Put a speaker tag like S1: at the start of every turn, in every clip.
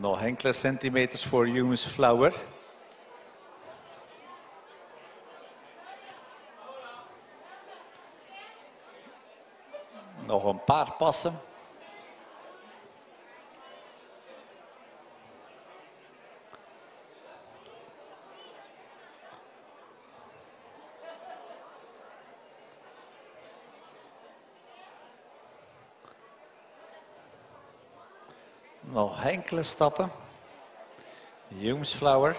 S1: Nog enkele centimeters voor Humes Flower. Nog een paar passen. Nog enkele stappen. Jungsflower.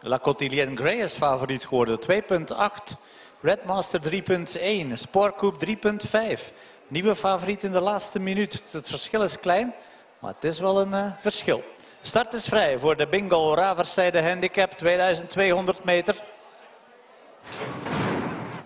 S1: La Cotillienne Grey is favoriet geworden. 2.8. Redmaster 3.1. Sportcoop 3.5. Nieuwe favoriet in de laatste minuut. Het verschil is klein, maar het is wel een uh, verschil. Start is vrij voor de Bingo Raverszijde Handicap 2200 meter.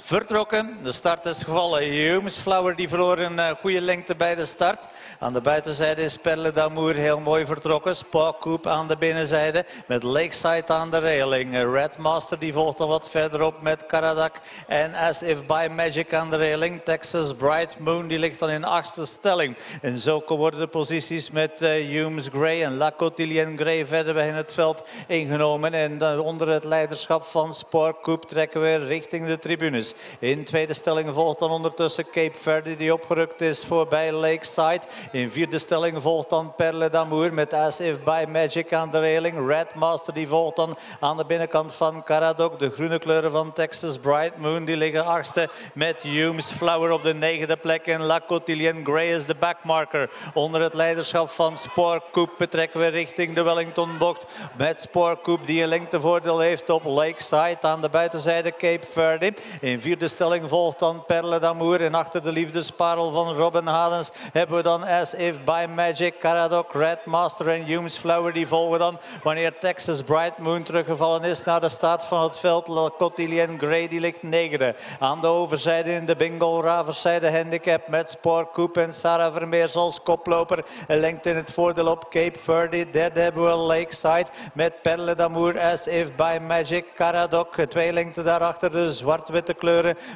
S1: Vertrokken, de start is gevallen. Humes Flower die verloor een uh, goede lengte bij de start. Aan de buitenzijde is Perle d'Amour heel mooi vertrokken. Spock aan de binnenzijde met Lakeside aan de railing. Red Master die volgt dan wat verderop met Karadak. En As If By Magic aan de railing. Texas Bright Moon die ligt dan in achtste stelling. En zo worden de posities met uh, Humes Gray en La Cotillienne Gray verder bij in het veld ingenomen. En onder het leiderschap van Spock trekken we richting de tribunes. In tweede stelling volgt dan ondertussen Cape Verde die opgerukt is voorbij Lakeside. In vierde stelling volgt dan Perle d'Amour met As If By Magic aan de railing. Red Master die volgt dan aan de binnenkant van Caradoc. De groene kleuren van Texas Bright Moon die liggen achtste met Humes Flower op de negende plek. En La Cotillienne Grey is de backmarker. Onder het leiderschap van Spoorkoop betrekken we richting de Wellington bocht. Met Spoorkoop die een lengtevoordeel heeft op Lakeside. Aan de buitenzijde Cape Verde. In vierde stelling volgt dan Perle d'Amour. En achter de liefdesparel van Robin Hadens hebben we dan As If By Magic, Caradoc, Red Master en Humes Flower. Die volgen dan wanneer Texas Bright Moon teruggevallen is naar de staat van het veld. La Cotillienne Grey die ligt negende. Aan de overzijde in de bingo Raverszijde handicap met Sport Coop en Sarah Vermeers als koploper. Een lengte in het voordeel op Cape Verde. Derde hebben we Lakeside met Perle d'Amour, As If By Magic, Caradoc. Twee lengte daarachter de zwart-witte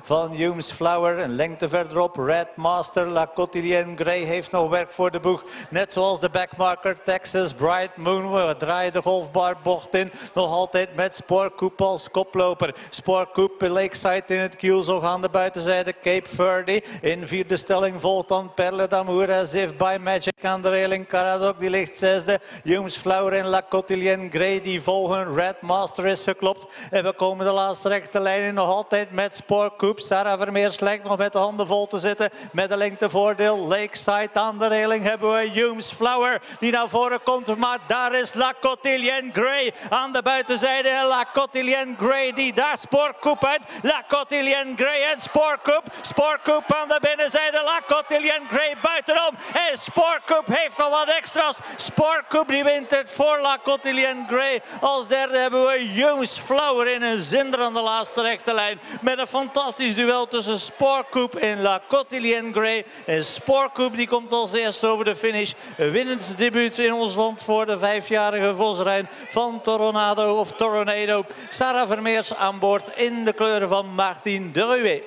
S1: van Humes Flower. Een lengte verderop Red Master, La Cotillienne Grey heeft nog werk voor de boeg. Net zoals de backmarker Texas Bright Moon. We draaien de golfbarbocht in. Nog altijd met Sportcoop als koploper. Sportcoop Lakeside in het kielzog aan de buitenzijde. Cape Verde in vierde stelling volgt dan Perle d'Amour. As if by magic aan de railing. Caradoc die ligt zesde. Humes Flower en La Cotillienne Grey die volgen. Red Master is geklopt. En we komen de laatste rechte lijn in. Nog altijd met Sportcoop. Sarah Vermeers lijkt nog met de handen vol te zitten. Met een lengtevoordeel. Lakeside aan de railing hebben we Humes Flower die naar voren komt. Maar daar is La Cotillienne Grey aan de buitenzijde. En La Cotillienne Grey die daar Sportcoop uit. La Cotillienne Grey en Sportcoop. Sportcoop aan de binnenzijde. La Cotillienne Grey buitenom. En Sportcoop heeft nog wat extra's. Sportcoop die wint het voor La Cotillienne Grey. Als derde hebben we Humes Flower in een zinder aan de laatste rechte lijn. Met een fantastisch duel tussen Sportcoop en La Cotillienne Grey. En Sportcoop die komt als eerste over de finish. Winnend debuut in ons land voor de vijfjarige Vosrein van Toronado of Toronado. Sarah Vermeers aan boord in de kleuren van Martin de Ruwe.